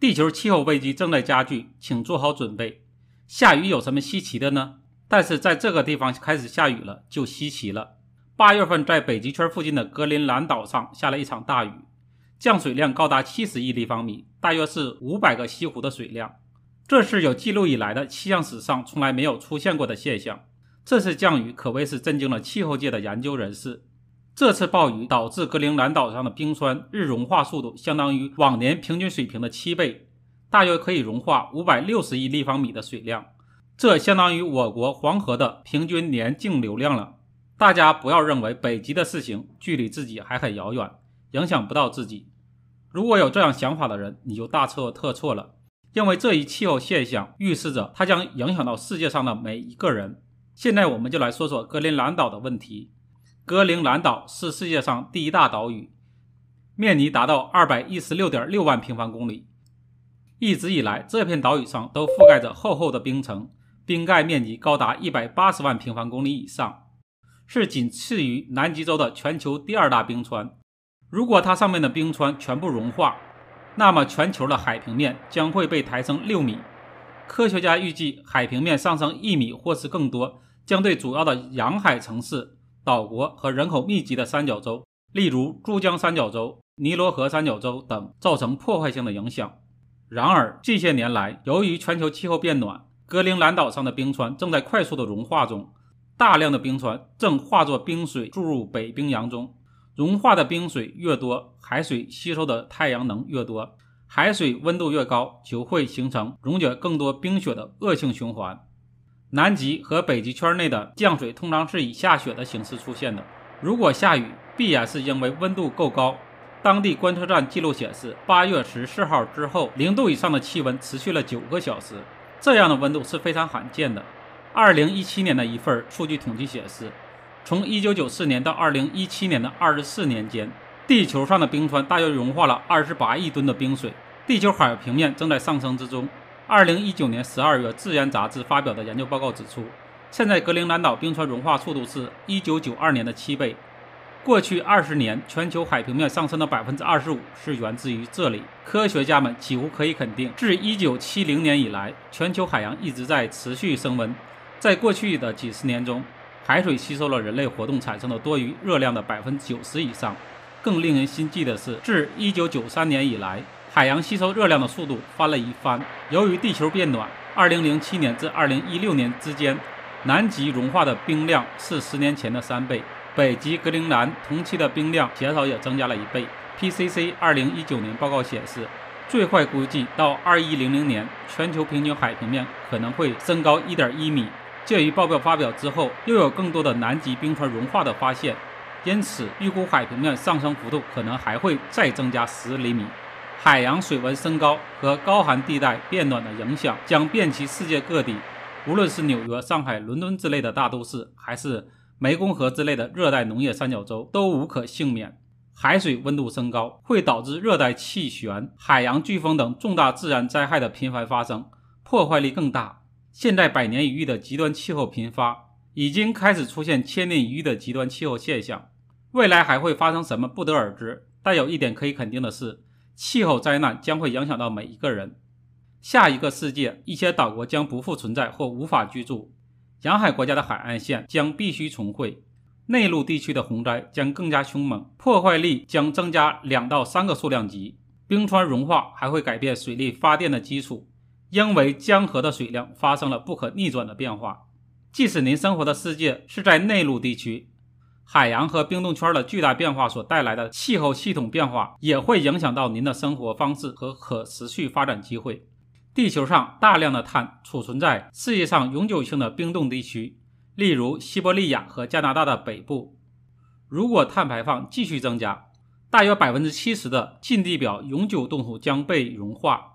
地球气候危机正在加剧，请做好准备。下雨有什么稀奇的呢？但是在这个地方开始下雨了，就稀奇了。八月份在北极圈附近的格陵兰岛上下了一场大雨，降水量高达七十亿立方米，大约是五百个西湖的水量。这是有记录以来的气象史上从来没有出现过的现象。这次降雨可谓是震惊了气候界的研究人士。这次暴雨导致格陵兰岛上的冰川日融化速度相当于往年平均水平的七倍，大约可以融化五百六十亿立方米的水量，这相当于我国黄河的平均年净流量了。大家不要认为北极的事情距离自己还很遥远，影响不到自己。如果有这样想法的人，你就大错特错了，因为这一气候现象预示着它将影响到世界上的每一个人。现在我们就来说说格陵兰岛的问题。格陵兰岛是世界上第一大岛屿，面积达到二百一十六点六万平方公里。一直以来，这片岛屿上都覆盖着厚厚的冰层，冰盖面积高达一百八十万平方公里以上，是仅次于南极洲的全球第二大冰川。如果它上面的冰川全部融化，那么全球的海平面将会被抬升六米。科学家预计，海平面上升一米或是更多，将对主要的沿海城市。岛国和人口密集的三角洲，例如珠江三角洲、尼罗河三角洲等，造成破坏性的影响。然而，近些年来，由于全球气候变暖，格陵兰岛上的冰川正在快速的融化中，大量的冰川正化作冰水注入北冰洋中。融化的冰水越多，海水吸收的太阳能越多，海水温度越高，就会形成溶解更多冰雪的恶性循环。南极和北极圈内的降水通常是以下雪的形式出现的。如果下雨，必然是因为温度够高。当地观测站记录显示，八月十四号之后，零度以上的气温持续了九个小时，这样的温度是非常罕见的。二零一七年的一份数据统计显示，从一九九四年到二零一七年的二十四年间，地球上的冰川大约融化了二十八亿吨的冰水，地球海平面正在上升之中。二零一九年十二月，《自然》杂志发表的研究报告指出，现在格陵兰岛冰川融化速度是一九九二年的七倍。过去二十年，全球海平面上升的百分之二十五是源自于这里。科学家们几乎可以肯定，自一九七零年以来，全球海洋一直在持续升温。在过去的几十年中，海水吸收了人类活动产生的多余热量的百分之九十以上。更令人心悸的是，自一九九三年以来，海洋吸收热量的速度翻了一番。由于地球变暖，2007年至2016年之间，南极融化的冰量是十年前的三倍。北极格陵兰同期的冰量减少也增加了一倍。PCC 2019年报告显示，最坏估计到2100年，全球平均海平面可能会升高1.1米。鉴于报告发表之后，又有更多的南极冰川融化的发现，因此预估海平面上升幅度可能还会再增加十厘米。海洋水温升高和高寒地带变暖的影响将遍及世界各地，无论是纽约、上海、伦敦之类的大都市，还是湄公河之类的热带农业三角洲，都无可幸免。海水温度升高会导致热带气旋、海洋飓风等重大自然灾害的频繁发生，破坏力更大。现在百年一遇的极端气候频发，已经开始出现千年一遇的极端气候现象。未来还会发生什么，不得而知。但有一点可以肯定的是。气候灾难将会影响到每一个人。下一个世界，一些岛国将不复存在或无法居住，沿海国家的海岸线将必须重绘，内陆地区的洪灾将更加凶猛，破坏力将增加两到三个数量级。冰川融化还会改变水力发电的基础，因为江河的水量发生了不可逆转的变化。即使您生活的世界是在内陆地区。海洋和冰冻圈的巨大变化所带来的气候系统变化，也会影响到您的生活方式和可持续发展机会。地球上大量的碳储存在世界上永久性的冰冻地区，例如西伯利亚和加拿大的北部。如果碳排放继续增加，大约百分之七十的近地表永久冻土将被融化。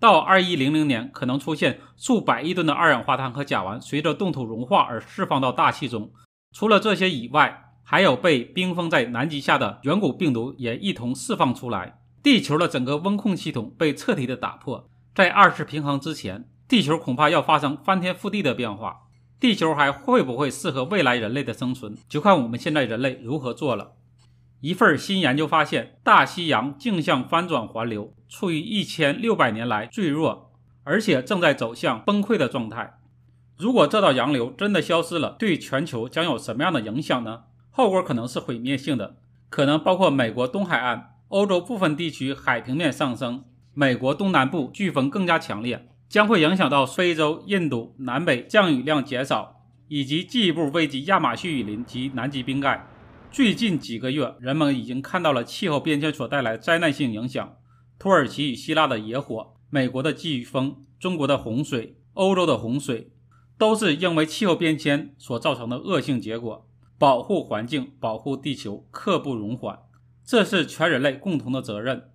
到二一零零年，可能出现数百亿吨的二氧化碳和甲烷随着冻土融化而释放到大气中。除了这些以外，还有被冰封在南极下的远古病毒也一同释放出来，地球的整个温控系统被彻底的打破。在二次平衡之前，地球恐怕要发生翻天覆地的变化。地球还会不会适合未来人类的生存，就看我们现在人类如何做了。一份新研究发现，大西洋径向翻转环流处于一千六百年来最弱，而且正在走向崩溃的状态。如果这道洋流真的消失了，对全球将有什么样的影响呢？后果可能是毁灭性的，可能包括美国东海岸、欧洲部分地区海平面上升，美国东南部飓风更加强烈，将会影响到非洲、印度、南北降雨量减少，以及进一步危及亚马逊雨林及南极冰盖。最近几个月，人们已经看到了气候变迁所带来灾难性影响：土耳其与希腊的野火、美国的季风、中国的洪水、欧洲的洪水，都是因为气候变迁所造成的恶性结果。保护环境，保护地球，刻不容缓，这是全人类共同的责任。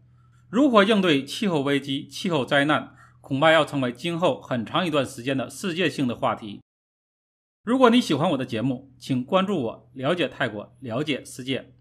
如何应对气候危机、气候灾难，恐怕要成为今后很长一段时间的世界性的话题。如果你喜欢我的节目，请关注我，了解泰国，了解世界。